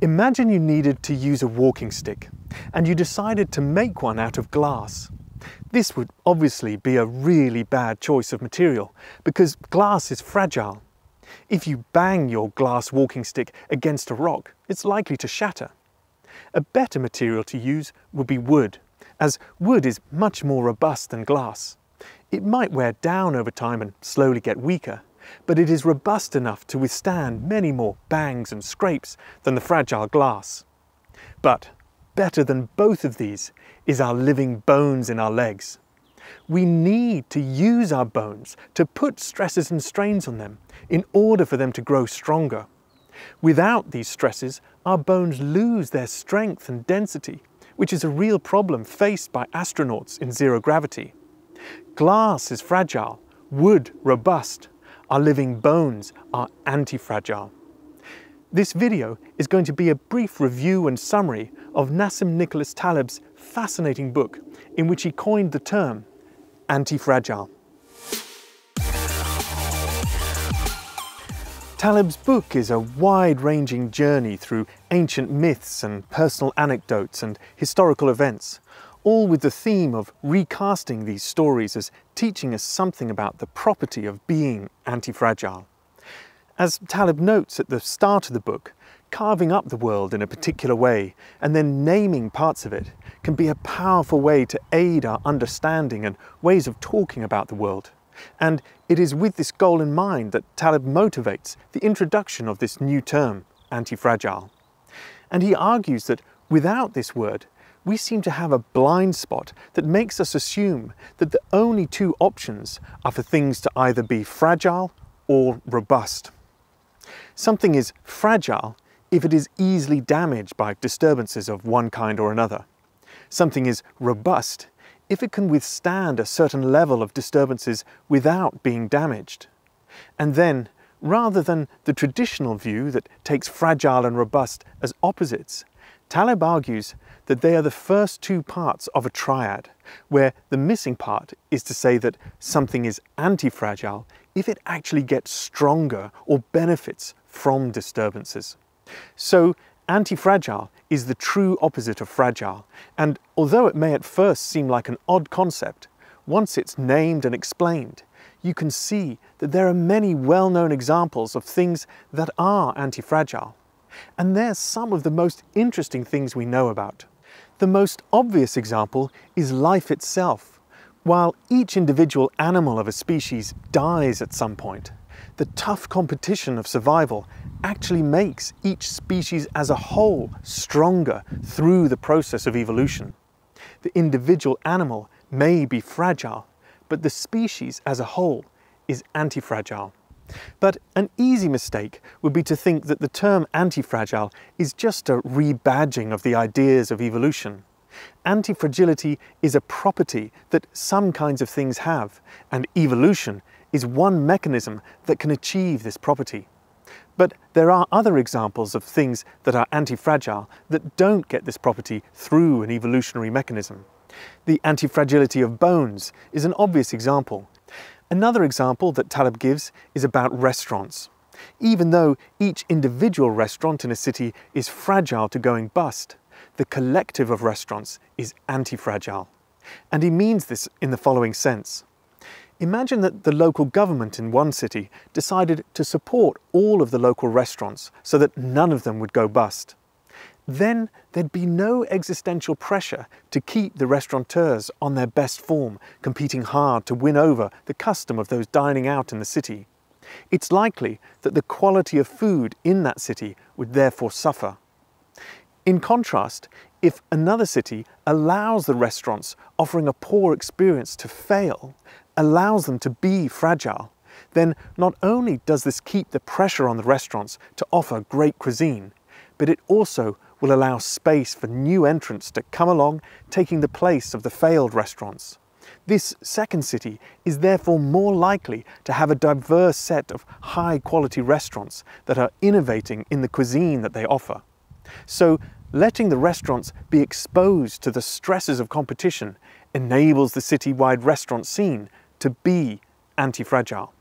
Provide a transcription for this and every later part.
Imagine you needed to use a walking stick and you decided to make one out of glass. This would obviously be a really bad choice of material because glass is fragile. If you bang your glass walking stick against a rock, it's likely to shatter. A better material to use would be wood, as wood is much more robust than glass. It might wear down over time and slowly get weaker, but it is robust enough to withstand many more bangs and scrapes than the fragile glass. But better than both of these is our living bones in our legs. We need to use our bones to put stresses and strains on them in order for them to grow stronger. Without these stresses, our bones lose their strength and density, which is a real problem faced by astronauts in zero gravity. Glass is fragile, wood robust, our living bones are anti-fragile. This video is going to be a brief review and summary of Nassim Nicholas Taleb's fascinating book in which he coined the term anti-fragile. Taleb's book is a wide-ranging journey through ancient myths and personal anecdotes and historical events, all with the theme of recasting these stories as teaching us something about the property of being anti-fragile. As Taleb notes at the start of the book, carving up the world in a particular way and then naming parts of it can be a powerful way to aid our understanding and ways of talking about the world. And it is with this goal in mind that Taleb motivates the introduction of this new term, anti-fragile. And he argues that without this word, we seem to have a blind spot that makes us assume that the only two options are for things to either be fragile or robust. Something is fragile if it is easily damaged by disturbances of one kind or another. Something is robust if it can withstand a certain level of disturbances without being damaged. And then, rather than the traditional view that takes fragile and robust as opposites, Taleb argues that they are the first two parts of a triad, where the missing part is to say that something is anti-fragile if it actually gets stronger or benefits from disturbances. So anti-fragile is the true opposite of fragile, and although it may at first seem like an odd concept, once it's named and explained, you can see that there are many well-known examples of things that are anti-fragile. And they're some of the most interesting things we know about. The most obvious example is life itself. While each individual animal of a species dies at some point, the tough competition of survival actually makes each species as a whole stronger through the process of evolution. The individual animal may be fragile, but the species as a whole is anti-fragile. But an easy mistake would be to think that the term anti-fragile is just a rebadging of the ideas of evolution. Anti-fragility is a property that some kinds of things have, and evolution is one mechanism that can achieve this property. But there are other examples of things that are anti-fragile that don't get this property through an evolutionary mechanism. The anti-fragility of bones is an obvious example. Another example that Taleb gives is about restaurants. Even though each individual restaurant in a city is fragile to going bust, the collective of restaurants is anti-fragile. And he means this in the following sense. Imagine that the local government in one city decided to support all of the local restaurants so that none of them would go bust then there'd be no existential pressure to keep the restaurateurs on their best form, competing hard to win over the custom of those dining out in the city. It's likely that the quality of food in that city would therefore suffer. In contrast, if another city allows the restaurants offering a poor experience to fail, allows them to be fragile, then not only does this keep the pressure on the restaurants to offer great cuisine, but it also will allow space for new entrants to come along, taking the place of the failed restaurants. This second city is therefore more likely to have a diverse set of high quality restaurants that are innovating in the cuisine that they offer. So letting the restaurants be exposed to the stresses of competition enables the city-wide restaurant scene to be anti-fragile.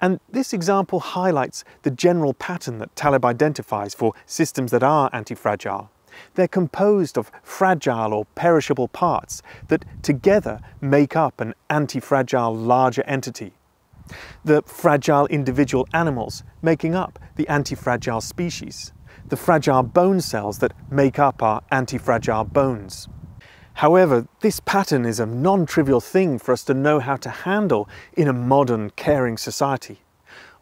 And this example highlights the general pattern that Taleb identifies for systems that are anti-fragile. They're composed of fragile or perishable parts that together make up an anti-fragile larger entity. The fragile individual animals making up the anti-fragile species. The fragile bone cells that make up our anti-fragile bones. However, this pattern is a non-trivial thing for us to know how to handle in a modern, caring society.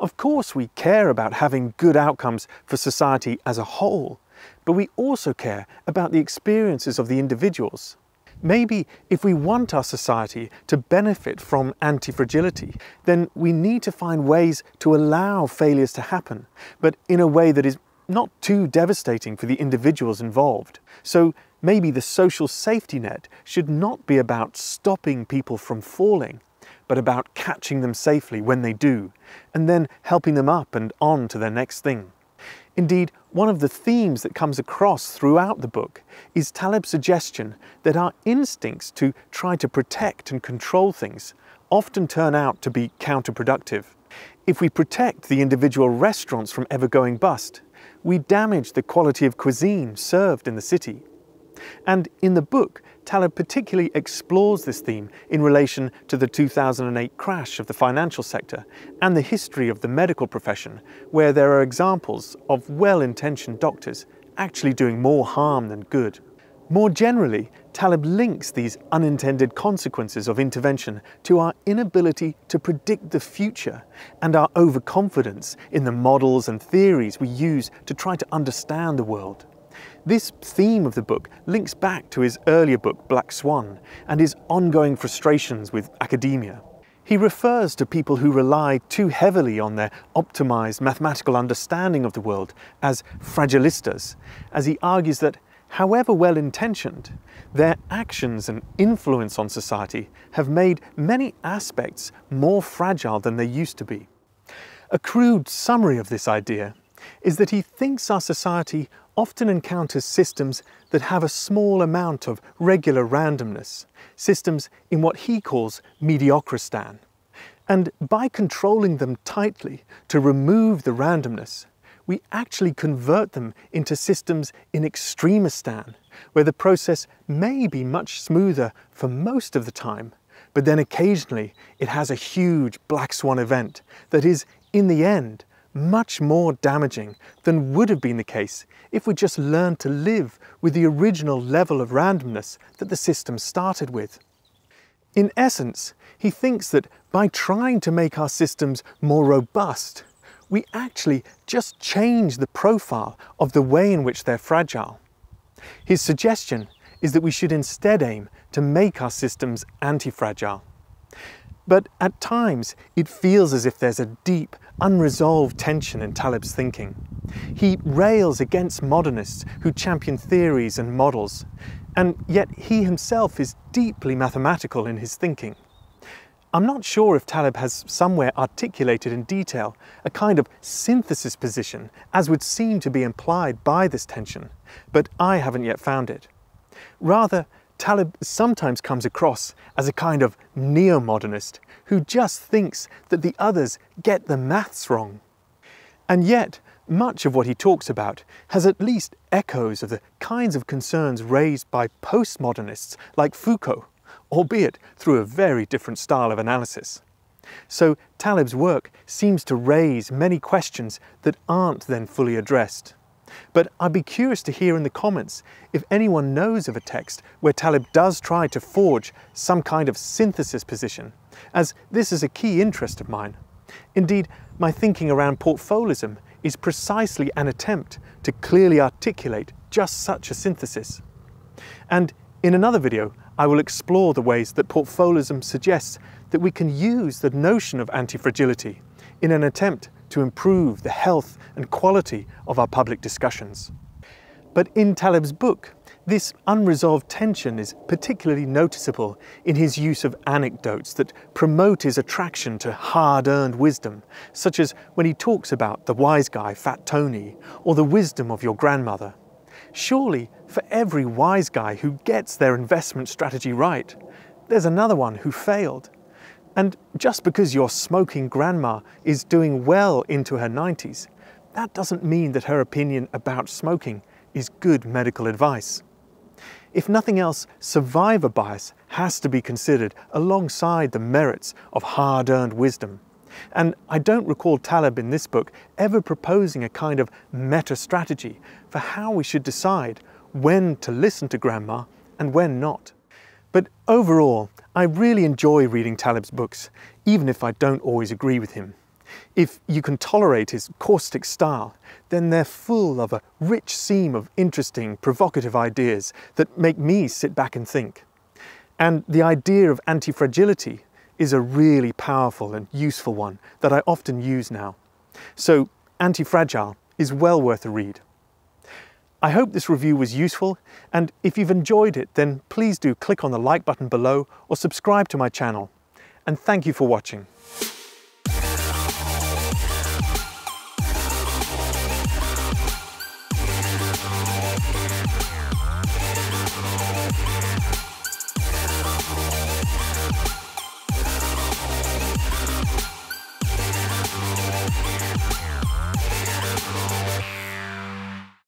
Of course we care about having good outcomes for society as a whole, but we also care about the experiences of the individuals. Maybe if we want our society to benefit from anti-fragility, then we need to find ways to allow failures to happen, but in a way that is not too devastating for the individuals involved. So maybe the social safety net should not be about stopping people from falling, but about catching them safely when they do, and then helping them up and on to their next thing. Indeed, one of the themes that comes across throughout the book is Taleb's suggestion that our instincts to try to protect and control things often turn out to be counterproductive. If we protect the individual restaurants from ever going bust, we damage the quality of cuisine served in the city. And in the book, Taleb particularly explores this theme in relation to the 2008 crash of the financial sector and the history of the medical profession, where there are examples of well-intentioned doctors actually doing more harm than good. More generally, Taleb links these unintended consequences of intervention to our inability to predict the future and our overconfidence in the models and theories we use to try to understand the world. This theme of the book links back to his earlier book, Black Swan, and his ongoing frustrations with academia. He refers to people who rely too heavily on their optimized mathematical understanding of the world as fragilistas, as he argues that, however well intentioned, their actions and influence on society have made many aspects more fragile than they used to be. A crude summary of this idea is that he thinks our society often encounters systems that have a small amount of regular randomness, systems in what he calls mediocristan. And by controlling them tightly to remove the randomness, we actually convert them into systems in extremistan, where the process may be much smoother for most of the time, but then occasionally it has a huge black swan event that is, in the end, much more damaging than would have been the case if we just learned to live with the original level of randomness that the system started with. In essence, he thinks that by trying to make our systems more robust, we actually just change the profile of the way in which they're fragile. His suggestion is that we should instead aim to make our systems anti-fragile. But at times, it feels as if there's a deep unresolved tension in Taleb's thinking. He rails against modernists who champion theories and models, and yet he himself is deeply mathematical in his thinking. I'm not sure if Taleb has somewhere articulated in detail a kind of synthesis position, as would seem to be implied by this tension, but I haven't yet found it. Rather, Taleb sometimes comes across as a kind of neo-modernist who just thinks that the others get the maths wrong. And yet, much of what he talks about has at least echoes of the kinds of concerns raised by postmodernists like Foucault, albeit through a very different style of analysis. So Taleb's work seems to raise many questions that aren't then fully addressed. But I'd be curious to hear in the comments if anyone knows of a text where Taleb does try to forge some kind of synthesis position, as this is a key interest of mine. Indeed, my thinking around portfolism is precisely an attempt to clearly articulate just such a synthesis. And in another video, I will explore the ways that portfolism suggests that we can use the notion of antifragility in an attempt to improve the health and quality of our public discussions. But in Taleb's book, this unresolved tension is particularly noticeable in his use of anecdotes that promote his attraction to hard-earned wisdom, such as when he talks about the wise guy, Fat Tony, or the wisdom of your grandmother. Surely, for every wise guy who gets their investment strategy right, there's another one who failed. And just because your smoking grandma is doing well into her 90s, that doesn't mean that her opinion about smoking is good medical advice. If nothing else, survivor bias has to be considered alongside the merits of hard earned wisdom. And I don't recall Taleb in this book ever proposing a kind of meta strategy for how we should decide when to listen to grandma and when not. But overall, I really enjoy reading Taleb's books, even if I don't always agree with him. If you can tolerate his caustic style, then they're full of a rich seam of interesting, provocative ideas that make me sit back and think. And the idea of anti-fragility is a really powerful and useful one that I often use now. So Anti-Fragile is well worth a read. I hope this review was useful and if you've enjoyed it then please do click on the like button below or subscribe to my channel. And thank you for watching.